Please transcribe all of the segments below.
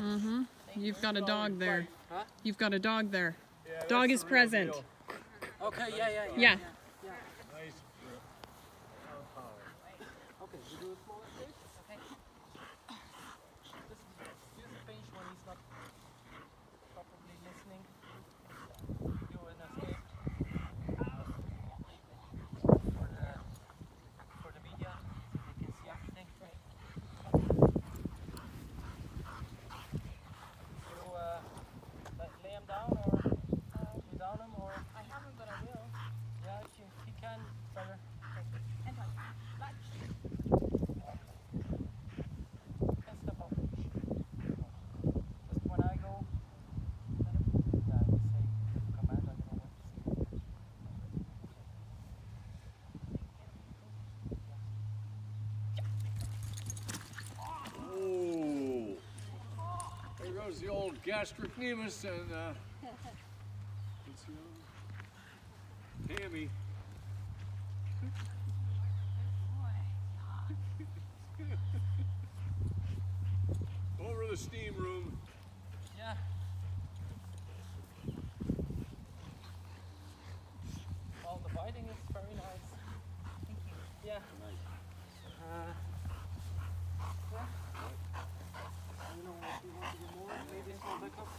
mm-hmm. You've got a dog there. Huh? You've got a dog there. Yeah, dog is present. Okay, yeah, yeah, yeah. Yeah. yeah. Goes the old gastrocnemius and uh, what's the one? Tammy. Over the steam room. Yeah. Well, the biting is very nice. Thank you. Yeah. Uh, yeah. You know, if you want to do more, maybe a small backup.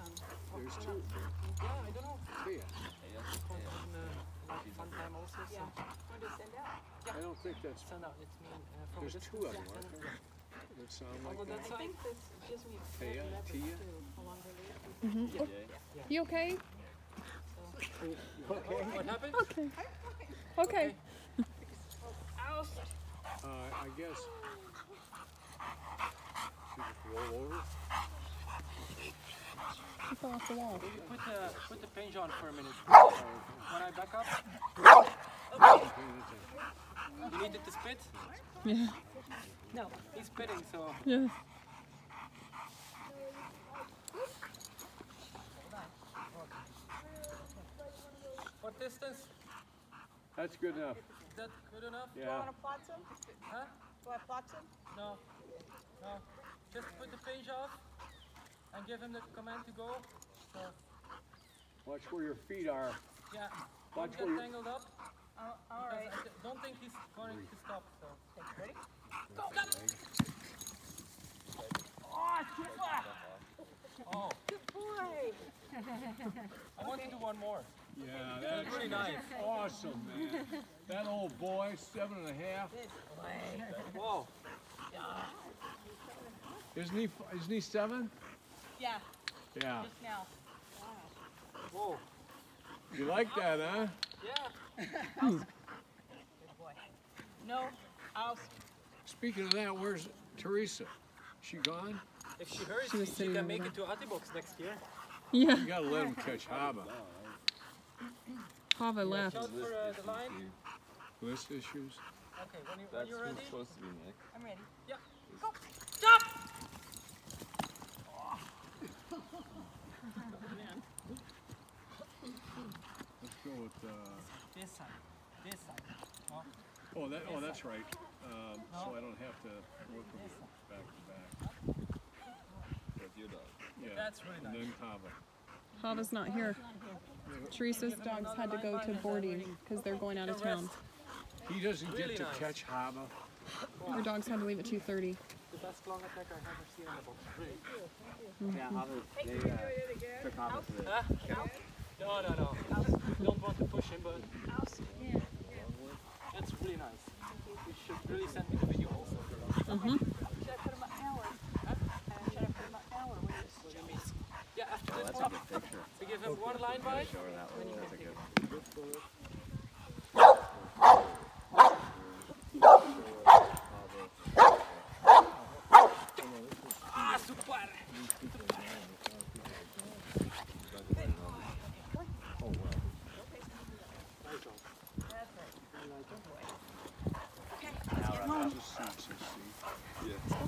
Um, There's oh, two. Yeah, I don't know. Yeah. It's called in, uh, time also. So. Yeah. Want to send out? I don't think that's. Send out. It's mean uh, from There's two distance. of them, yeah, aren't there? That sound Although like that. I think this gives me Tia, leverage Tia? too along the lead. Mm-hmm. yeah. You okay? Okay. What happened? Okay. Okay. Aus. Uh, I guess. Should just roll over. Fell off the wall. Put the put the pinch on for a minute? When I back up, attention. you needed to spit. Yeah. No, he's spitting, so Yeah. what distance? That's good enough. Is that good enough? Yeah. Do I want to plot some? Huh? Do I plot some? No, no. Just put the pinch off and give him the command to go. So Watch where your feet are. yeah, Watch don't where get you. tangled up. Oh, all because right. I d- don't think he's going to stop. So Okay, ready? Oh, oh, Good boy. I want to do one more. Yeah, That's that's really nice. awesome, man. That old boy, seven and a half. Good boy. Whoa. Isn't he? Isn't he seven? Yeah, Yeah. just now. Wow. Whoa. You like that, huh? Yeah. Good boy. No, aus. Speaking of that, where's Teresa? She gone? If she hurries, She she, was she sitting can make there. it to Atibox next year. Yeah. You gotta let him catch haba. Pava left. Shout for uh, the line. List issues. Okay, when, you, when That's you're who's ready. supposed to be Nick. I'm ready. Yeah. Go. Stop. Let's go with. Uh, This side. This side. Oh, oh, that. Oh, that's right. Um, so I don't have to work with it back to back. With your dog. Yeah. That's really And nice. then haba. Pava's not here. Teresa's dogs had to go to boarding because they're going out of town. He doesn't Really get to nice. catch haba. Her dogs had to leave at 2:30. The best long attack I've ever seen in the box. Really. Yeah, how does they uh, took off of it? Huh? No, no, no. Don't want to push him, but Aus. Yeah. that's really nice. You should really send me the video also. Mm-hmm. Should I put him up now or? Uh, should I put him up now or what is? What do you mean? Yeah, after this That's a one, good picture. we give him one line bite. Show her that one. That's a good. Ah, Yeah.